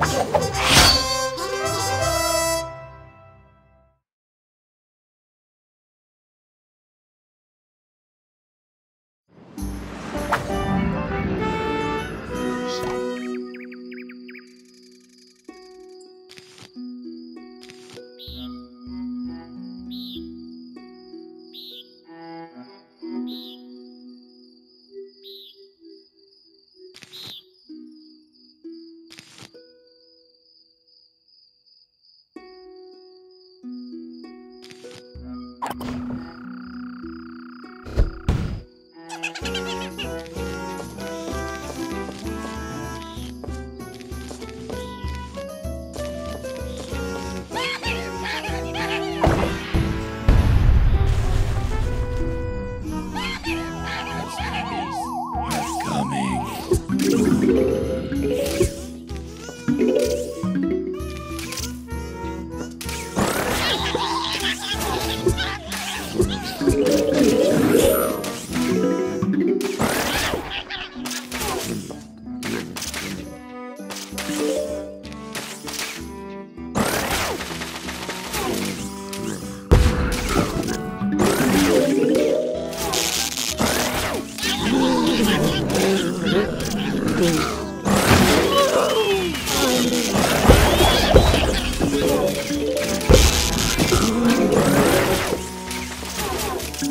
Thank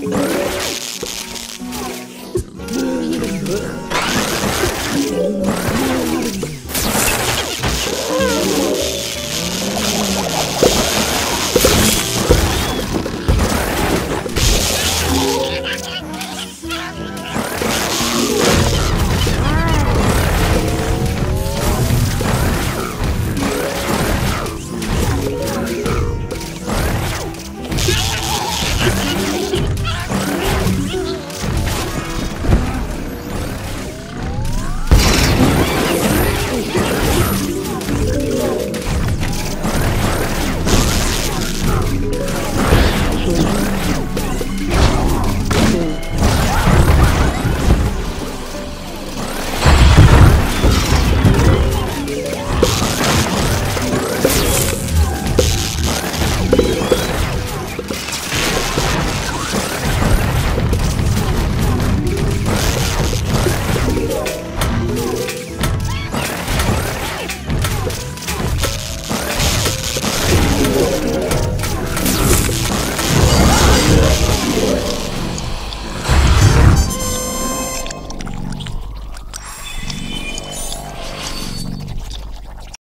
Bye.